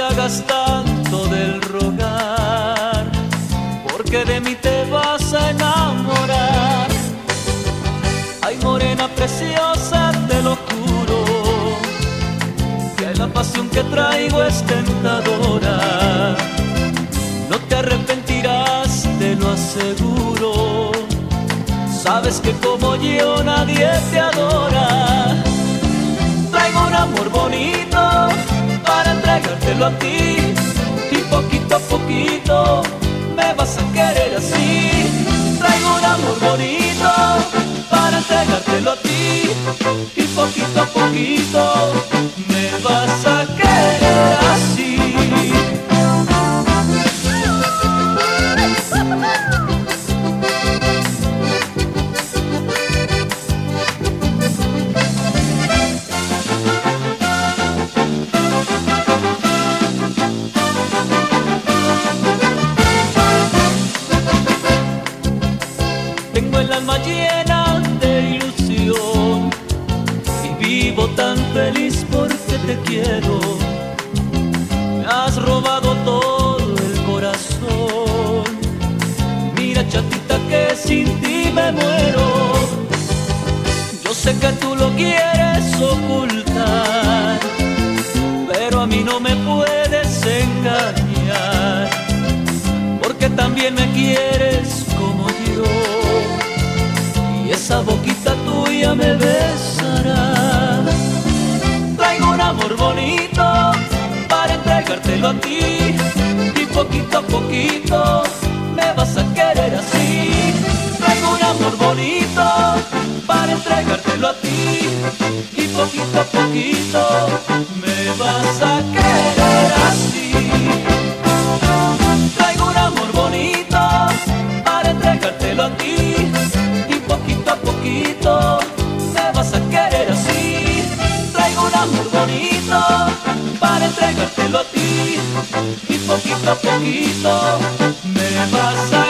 harto del rogar, porque de mí te vas a enamorar. Ay, morena preciosa, te lo juro, que la pasión que traigo es tentadora. No te arrepentirás, te lo aseguro. Sabes que como yo nadie te adora. Y poquito a poquito me vas a querer así. Traigo un amor bonito para entregártelo a ti y poquito a poquito Tengo el alma llena de ilusión y vivo tan feliz porque te quiero. Me has robado todo el corazón. Mira chatita que sin ti me muero. Yo sé que tú lo quieres ocultar, pero a mí no me puedes engañar, porque también me quieres boquita tuya me besará. Traigo un amor bonito para entregártelo a ti, y poquito a poquito me vas a querer así. Traigo un amor bonito para entregártelo a ti y poquito a poquito me vas a querer así. Traigo un amor bonito para entregártelo a ti me vas a querer así. Traigo un amor bonito para entregártelo a ti y poquito a poquito me vas a